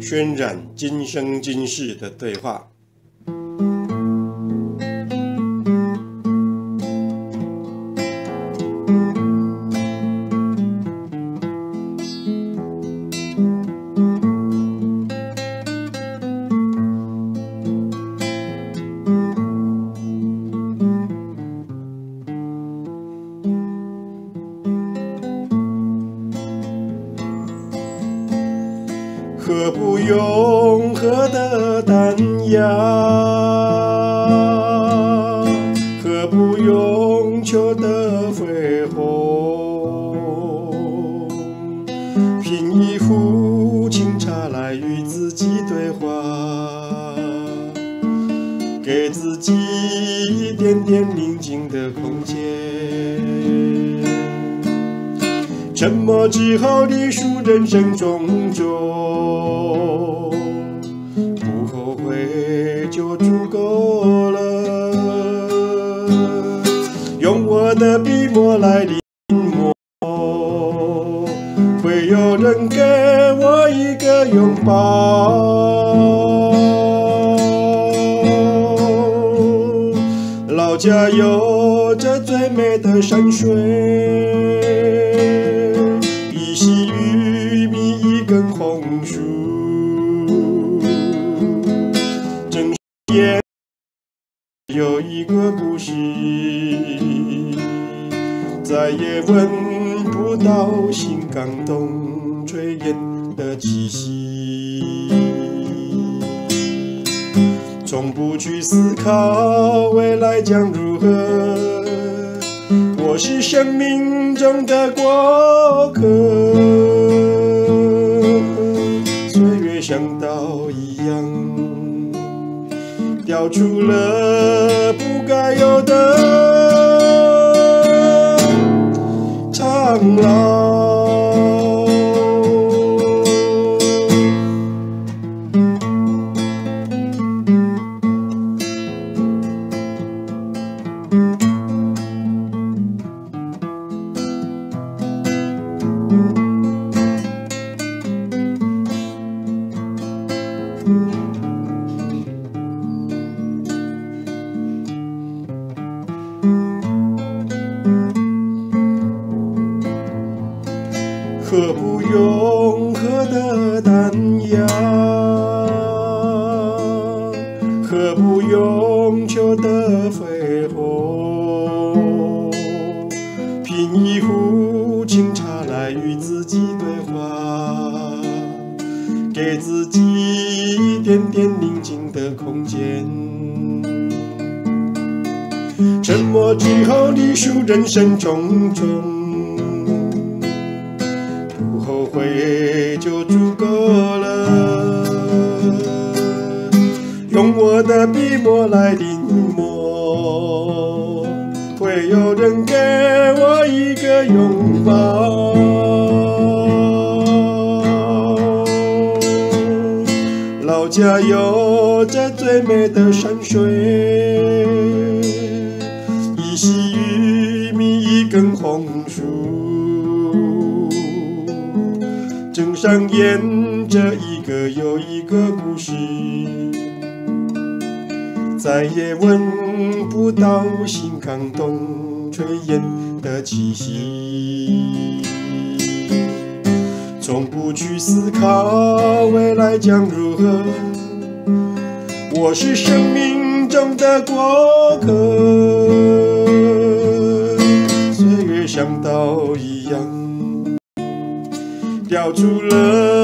渲染今生今世的对话。何不永恒的丹芽？何不永久的恢宏？品一壶清茶来与自己对话，给自己一点点宁静的空间。沉默之后，历数人生种种，不后悔就足够了。用我的笔墨来临摹，会有人给我一个拥抱。老家有着最美的山水。有一个故事，再也闻不到心感动炊烟的气息，从不去思考未来将如何。我是生命中的过客，跳出了不该有的苍老。何不永恒的丹芽？何不永久的恢宏？品一壶清茶来与自己对话，给自己一点点宁静的空间。沉默之后，历数人生种种。就足够了。用我的笔墨来临摹，会有人给我一个拥抱。老家有着最美的山水，一袭玉米，一根红薯。上演着一个又一个故事，再也闻不到心感动炊烟的气息，从不去思考未来将如何。我是生命中的过客，抱住了